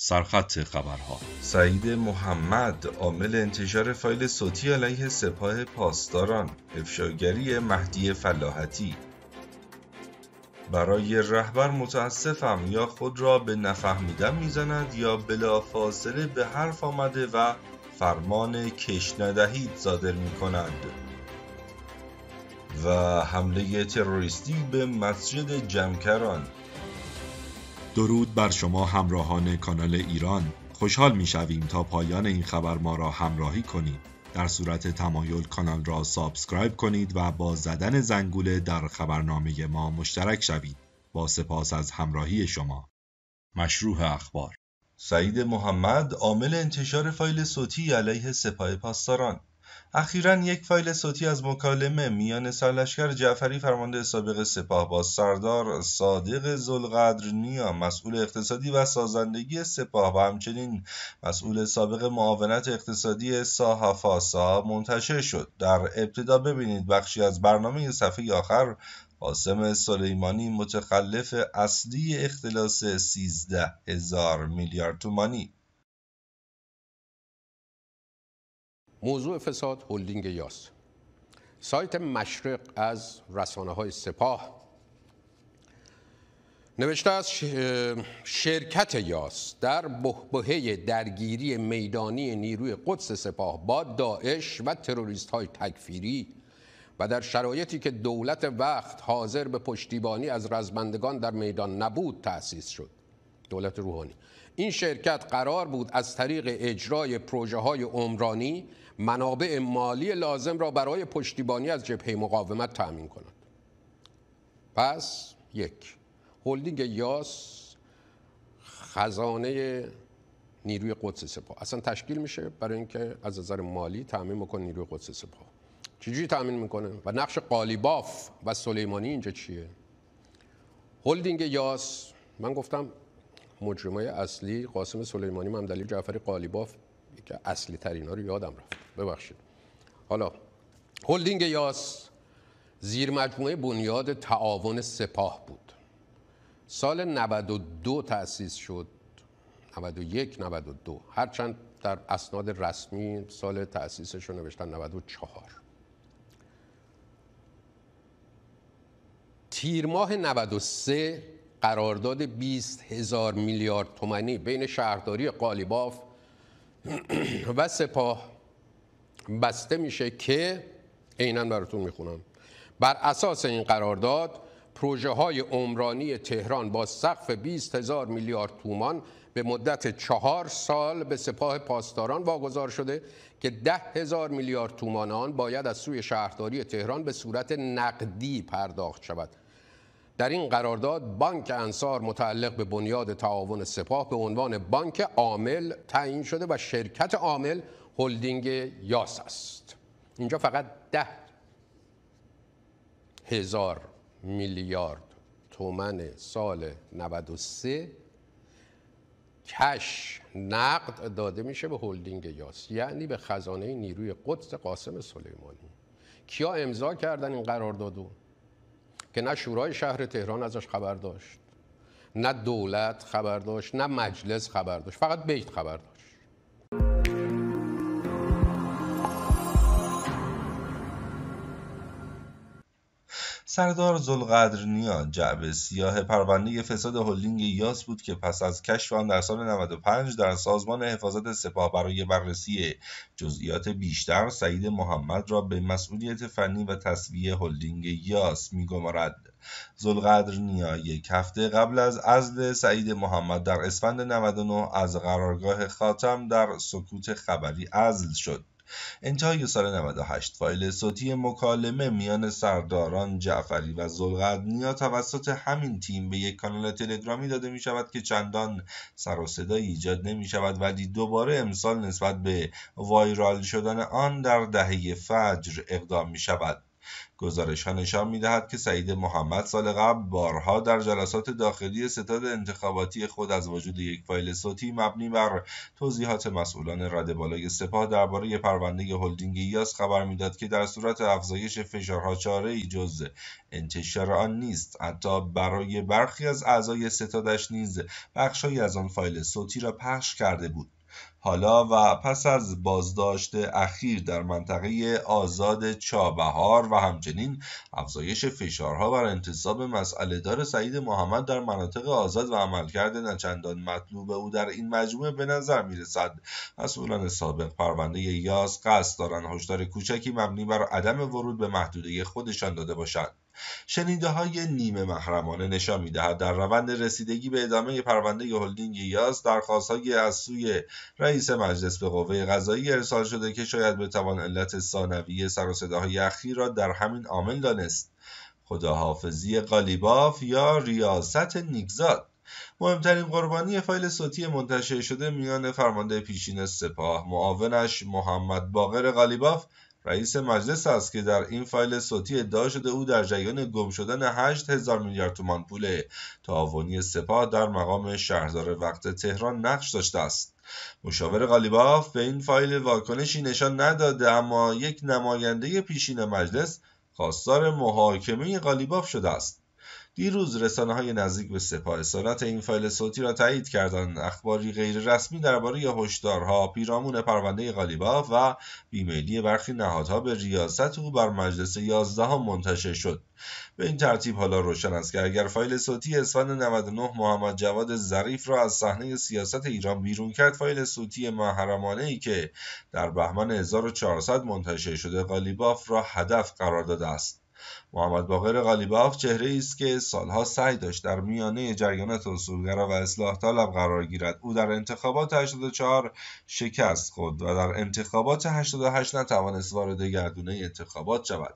سرخط خبرها. سعید محمد عامل انتشار فایل صوتی علیه سپاه پاسداران افشاگری مهدی فلاحتی. برای رهبر متاسفم یا خود را به نفهمیدن می‌زند یا بلافاصله به حرف آمده و فرمان کش ندهید صادر می کند و حمله تروریستی به مسجد جمکران. درود بر شما همراهان کانال ایران. خوشحال می‌شویم تا پایان این خبر ما را همراهی کنید. در صورت تمایل کانال را subscribe کنید و با زدن زنگوله در خبرنامه ما مشترک شوید. با سپاس از همراهی شما. مشروح اخبار. سعید محمد عامل انتشار فایل صوتی علیه سپاه پاسداران. اخیرا یک فایل صوتی از مکالمه میان سرلشکر جعفری فرمانده سابق سپاه با سردار صادق نیا مسئول اقتصادی و سازندگی سپاه و همچنین مسئول سابق معاونت اقتصادی ساهافاسا منتشر شد. در ابتدا ببینید بخشی از برنامه صفحه آخر قاسم سلیمانی متخلف اصلی اختلاس 13 هزار میلیارد تومانی. موضوع فساد هلدینگ یاس. سایت مشرق از رسانه های سپاه. نوشته از شرکت یاس در بهبهه درگیری میدانی نیروی قدس سپاه با داعش و تروریست های تکفیری و در شرایطی که دولت وقت حاضر به پشتیبانی از رزمندگان در میدان نبود تأسیس شد. دولت روحانی. این شرکت قرار بود از طریق اجرای پروژه های عمرانی منابع مالی لازم را برای پشتیبانی از جبهه مقاومت تأمین کند. پس یک هلدینگ یاس خزانه نیروی قدس سپاه. اصلا تشکیل میشه برای اینکه از نظر مالی تأمین می‌کنه نیروی قدس سپاه. چجوری تأمین می‌کنه؟ و نقش قالیباف و سلیمانی اینجا چیه؟ هلدینگ یاس من گفتم مجرمای اصلی قاسم سلیمانی ممدلی جعفری قالیباف که اصلی ترین ها رو یادم رفت. ببخشید. حالا هلدینگ یاس زیر مجموعه بنیاد تعاون سپاه بود. سال 92 تأسیس شد. 91 92 هرچند در اسناد رسمی سال تأسیسش رو نوشتن 94 تیر ماه 93 قرارداد 20 هزار میلیارد تومانی بین شهرداری قالیباف و سپاه بسته میشه که عینا براتون می‌خونم. بر اساس این قرارداد پروژه های عمرانی تهران با سقف 20 هزار میلیارد تومان به مدت چهار سال به سپاه پاسداران واگذار شده که ده هزار میلیارد تومان آن باید از سوی شهرداری تهران به صورت نقدی پرداخت شود. در این قرارداد بانک انصار متعلق به بنیاد تعاون سپاه به عنوان بانک عامل تعیین شده و شرکت عامل هلدینگ یاس است. اینجا فقط ده هزار میلیارد تومن سال 93 کش نقد داده میشه به هلدینگ یاس یعنی به خزانه نیروی قدس قاسم سلیمانی. کیا امضا کردن این قراردادو؟ که نه شورای شهر تهران ازش خبر داشت نه دولت خبر داشت نه مجلس خبر داشت فقط بیت خبر داشت. سردار نیا جعب سیاه پرونده فساد هلدینگ یاس بود که پس از کشف آن در سال 95 در سازمان حفاظت سپاه برای بررسی جزئیات بیشتر سعید محمد را به مسئولیت فنی و تصویه هلدینگ یاس میگمارد. نیا یک هفته قبل از عزل سعید محمد در اسفند 99 از قرارگاه خاتم در سکوت خبری عزل شد. انتهای سال 98 فایل صوتی مکالمه میان سرداران جعفری و زلقدنیا توسط همین تیم به یک کانال تلگرامی داده می شود که چندان سر و صدایی ایجاد نمی شود ولی دوباره امسال نسبت به وایرال شدن آن در دهه فجر اقدام می شود گزارش ها نشان می‌دهد که سعید محمد سال قبل بارها در جلسات داخلی ستاد انتخاباتی خود از وجود یک فایل صوتی مبنی بر توضیحات مسئولان رده بالای سپاه درباره پرونده هلدینگ یاس خبر می‌داد که در صورت افزایش فشارها چاره ای جز انتشار آن نیست. حتی برای برخی از اعضای ستادش نیز بخشهایی از آن فایل صوتی را پخش کرده بود. حالا و پس از بازداشت اخیر در منطقه آزاد چابهار و همچنین افزایش فشارها بر انتصاب مسئله دار سعید محمد در مناطق آزاد و عملکرد نچندان مطلوب او در این مجموعه به نظر می‌رسد. مسئولان سابق پرونده یاس قصد دارند هشدار کوچکی مبنی بر عدم ورود به محدوده خودشان داده باشند. شنیده های نیمه محرمانه نشان می‌دهد. در روند رسیدگی به ادامه پرونده هلدینگ یاس درخواستهایی از سوی رئیس مجلس به قوه قضایی ارسال شده که شاید بتوان علت ثانویه سر و صداهای اخیر را در همین عامل دانست. خداحافظی قالیباف یا ریاست نیگزاد مهمترین قربانی فایل صوتی منتشر شده میان فرمانده پیشین سپاه. معاونش محمد باقر قالیباف رئیس مجلس است که در این فایل صوتی ادعا شده او در جریان گم شدن 8 هزار میلیارد تومان پول تعاونی سپاه در مقام شهردار وقت تهران نقش داشته است. مشاور قالیباف به این فایل واکنشی نشان نداده اما یک نماینده پیشین مجلس خواستار محاکمه قالیباف شده است. دیروز های نزدیک به سپاه اصالت این فایل صوتی را تایید کردند. اخباری غیررسمی درباره هشدارها پیرامون پرونده قالیباف و بیمیلی برخی نهادها به ریاست او بر مجلس یازدهم منتشر شد. به این ترتیب حالا روشن است که اگر فایل صوتی اسفند 99 محمد جواد ظریف را از صحنه سیاست ایران بیرون کرد فایل صوتی محرمانه ای که در بهمن 1400 منتشر شده قالیباف را هدف قرار داده است. محمد باقر غالیباف چهره است که سالها سعی داشت در میانه جریانات اصولگرا و اصلاح طلب قرار گیرد. او در انتخابات 84 شکست خود و در انتخابات 88 نتوانست وارد گردونه انتخابات شود.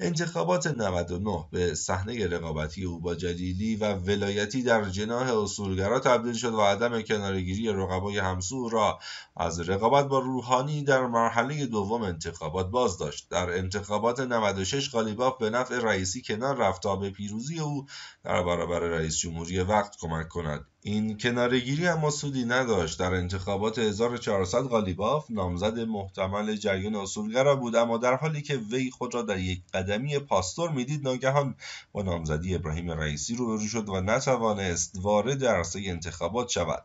انتخابات 99 به صحنه رقابتی او با جلیلی و ولایتی در جناح اصولگرا تبدیل شد و عدم کنارگیری رقبای همسو را از رقابت با روحانی در مرحله دوم انتخابات باز داشت در انتخابات 96 غالیباف به نفع رئیسی کنار رفت تا به پیروزی او در برابر رئیس جمهوری وقت کمک کند. این کنارگیری اما سودی نداشت. در انتخابات 1400 غالیباف نامزد محتمل جریان اصولگرا بود اما در حالی که وی خود را در یک قدمی پاستور می‌دید ناگهان با نامزدی ابراهیم رئیسی روبرو شد و نتوانست وارد عرصه انتخابات شود.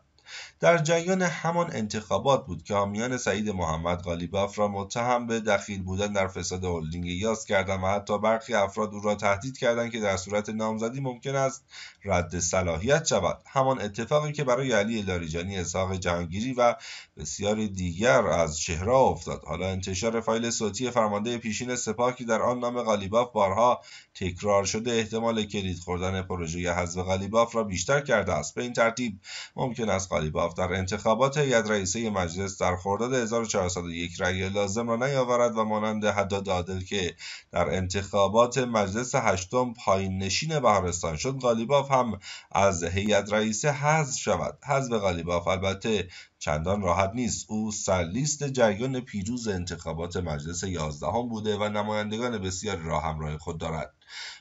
در جریان همان انتخابات بود که حامیان سعید محمد قالیباف را متهم به دخیل بودن در فساد هلدینگ یاس کردند و حتی برخی افراد او را تهدید کردند که در صورت نامزدی ممکن است رد صلاحیت شود. همان اتفاقی که برای علی لاریجانی اسحاق جهانگیری و بسیاری دیگر از چهره افتاد. حالا انتشار فایل صوتی فرمانده پیشین سپاه که در آن نام قالیباف بارها تکرار شده احتمال کلید خوردن پروژه حزب قالیباف را بیشتر کرده است. به این ترتیب ممکن است قالیباف در انتخابات هیئت رئیسه مجلس در خرداد 1401 رأی لازم را نیاورد و مانند حداد عادل که در انتخابات مجلس هشتم پایین نشین بهارستان شد قالیباف هم از هیئت رئیسه حذف شود. حذف قالیباف البته چندان راحت نیست. او سرلیست جریان پیروز انتخابات مجلس یازدهم بوده و نمایندگان بسیاری را همراه خود دارد.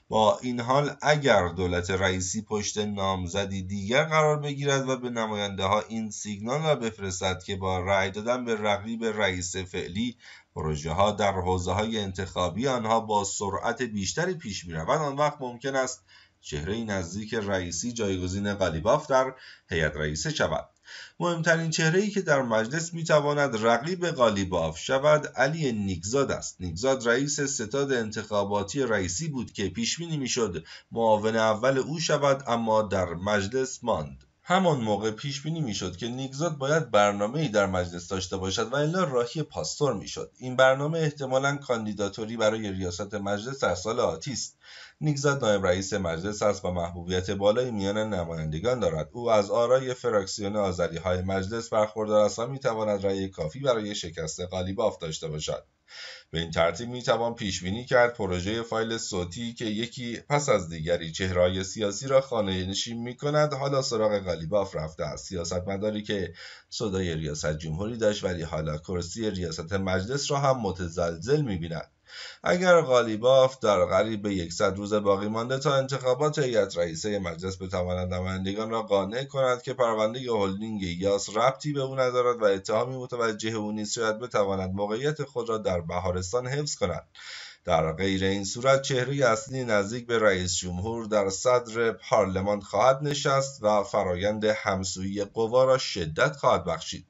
با این حال اگر دولت رئیسی پشت نامزدی دیگر قرار بگیرد و به نماینده ها این سیگنال را بفرستد که با رأی دادن به رقیب رئیس فعلی پروژه ها در حوزه های انتخابی آنها با سرعت بیشتری پیش می روند آن وقت ممکن است چهره نزدیک رئیسی جایگزین قلیباف در هیئت رئیسه شود. مهمترین ای که در مجلس می‌تواند رقیب قالیباف شود علی نیکزاد است. نیکزاد رئیس ستاد انتخاباتی رئیسی بود که پیش بینی می‌شد معاون اول او شود اما در مجلس ماند. همان موقع پیش بینی می‌شد که نیکزاد باید برنامه ای در مجلس داشته باشد و الا راهی پاستور می‌شد. این برنامه احتمالا کاندیداتوری برای ریاست مجلس در سال آتی است. نیکزاد نایب رئیس مجلس است و محبوبیت بالای میان نمایندگان دارد. او از آرای فراکسیون آذری های مجلس برخوردار است و می‌تواند رأی کافی برای شکست قالیباف داشته باشد. به این ترتیب می‌توان پیش بینی کرد پروژه فایل صوتی که یکی پس از دیگری چهرهای سیاسی را خانه نشین می کند حالا سراغ قالیباف رفته است. سیاستمداری که صدای ریاست جمهوری داشت ولی حالا کرسی ریاست مجلس را هم متزلزل می بیند اگر غالیباف در قریب به یکصد روز باقی مانده تا انتخابات هیئت رئیسه مجلس بتواند نمایندگان را قانع کند که پرونده هلدینگ یاس ربطی به او ندارد و اتهامی متوجه او نیست شاید بتواند موقعیت خود را در بهارستان حفظ کند. در غیر این صورت چهره اصلی نزدیک به رئیس جمهور در صدر پارلمان خواهد نشست و فرایند همسویی قوا را شدت خواهد بخشید.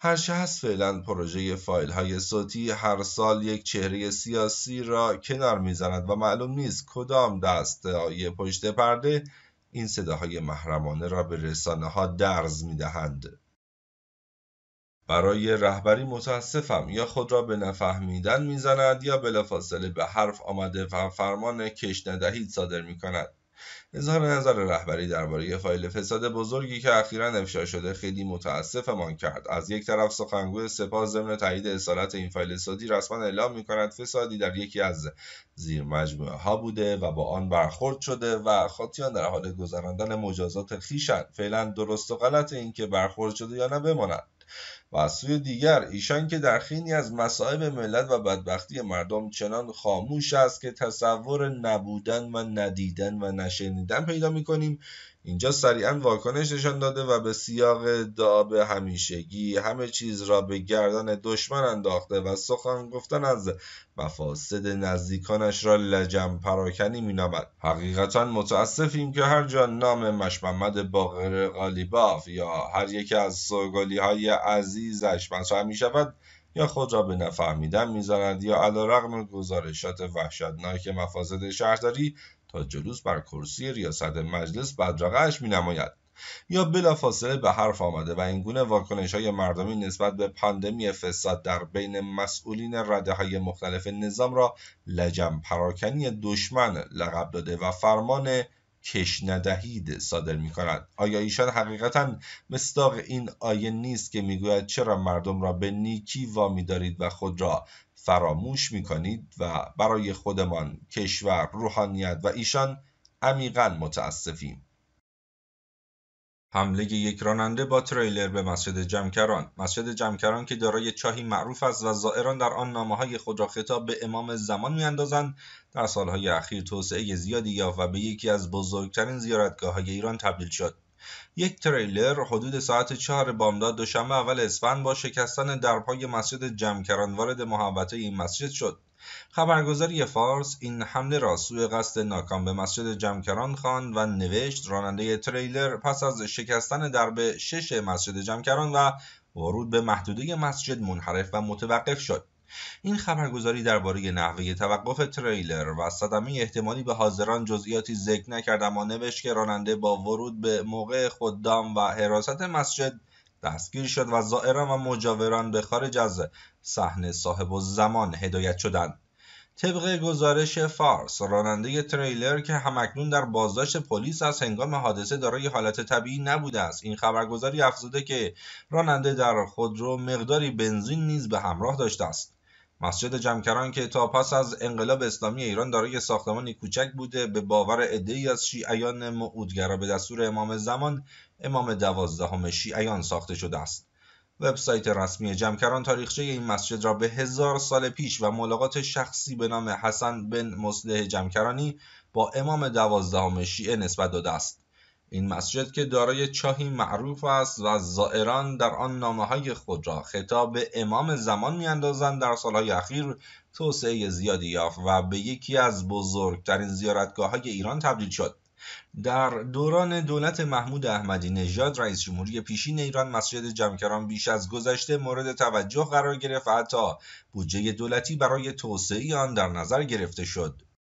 هرچه هست فعلا پروژه فایل های صوتی هر سال یک چهره سیاسی را کنار می‌زند و معلوم نیست کدام های پشت پرده این صداهای محرمانه را به رسانه ها درز می‌دهند. برای رهبری متاسفم یا خود را به نفهمیدن می‌زند یا بلافاصله به حرف آمده و فرمان کش ندهید صادر می کند. اظهار نظر رهبری درباره فایل فساد بزرگی که اخیرا افشا شده خیلی متاسفمان کرد. از یک طرف سخنگوی سپاه ضمن تایید اصالت این فایل صوتی رسما اعلام می کند فسادی در یکی از زیر مجموعه ها بوده و با آن برخورد شده و خاطیان در حال گذراندن مجازات خیشند فعلا درست و غلط این که برخورد شده یا نه بماند. و از سوی دیگر ایشان که در خینی از مصائب ملت و بدبختی مردم چنان خاموش است که تصور نبودن و ندیدن و نشنیدن پیدا می‌کنیم. اینجا سریعا واکنش نشان داده و به سیاق دعا همیشگی همه چیز را به گردن دشمن انداخته و سخن گفتن از مفاسد نزدیکانش را لجم پراکنی مینامد. حقیقتا متاسفیم که هر جا نام مشممد باقر غالیباف یا هر یک از سوگلی های عزیزش مطرح می شود یا خود را به نفهمیدن می‌زند یا علیرغم گزارشات وحشتناک مفاسد شهرداری تا جلوس بر کرسی ریاست مجلس بدرقهاش می نماید یا بلافاصله به حرف آمده و این گونه واکنش های مردمی نسبت به پاندمی فساد در بین مسئولین رده های مختلف نظام را لجم پراکنی دشمن لقب داده و فرمان کش ندهید صادر می کند آیا ایشان حقیقتا مصداق این آیه نیست که می‌گوید چرا مردم را به نیکی وامی دارید و خود را فراموش می کنید و برای خودمان کشور روحانیت و ایشان عمیقا متاسفیم؟ حمله یک راننده با تریلر به مسجد جمکران. مسجد جمکران که دارای چاهی معروف است و زائران در آن نامه های خود را خطاب به امام زمان میاندازند. در سالهای اخیر توسعه زیادی یافت و به یکی از بزرگترین زیارتگاه های ایران تبدیل شد. یک تریلر حدود ساعت چهار بامداد دوشنبه اول اسفند با شکستن درپای مسجد جمکران وارد محوطه این مسجد شد. خبرگزاری فارس این حمله را سوی قصد ناکام به مسجد جمکران خواند و نوشت راننده تریلر پس از شکستن درب شش مسجد جمکران و ورود به محدوده مسجد منحرف و متوقف شد. این خبرگزاری درباره نحوه توقف تریلر و صدمه احتمالی به حاضران جزئیاتی ذکر نکرد اما نوشت که راننده با ورود به موقع خدام و حراست مسجد دستگیر شد و زائران و مجاوران به خارج از صحنه صاحب و زمان هدایت شدند. طبق گزارش فارس راننده تریلر که همکنون در بازداشت پلیس از هنگام حادثه دارای حالت طبیعی نبوده است. این خبرگزاری افزوده که راننده در خودرو مقداری بنزین نیز به همراه داشته است. مسجد جمکران که تا پس از انقلاب اسلامی ایران دارای ساختمانی کوچک بوده به باور عدهای از شیعیان معودگرا به دستور امام زمان امام دوازدهم شیعیان ساخته شده است. وبسایت رسمی جمکران تاریخچه این مسجد را به هزار سال پیش و ملاقات شخصی به نام حسن بن مصلح جمکرانی با امام دوازدهم شیعه نسبت داده است. این مسجد که دارای چاهی معروف است و زائران در آن نامه های خود را خطاب به امام زمان میاندازند در سالهای اخیر توسعه زیادی یافت و به یکی از بزرگترین زیارتگاه های ایران تبدیل شد. در دوران دولت محمود احمدی نژاد رئیس جمهوری پیشین ایران مسجد جمکران بیش از گذشته مورد توجه قرار گرفت و حتی بودجه دولتی برای توسعه آن در نظر گرفته شد.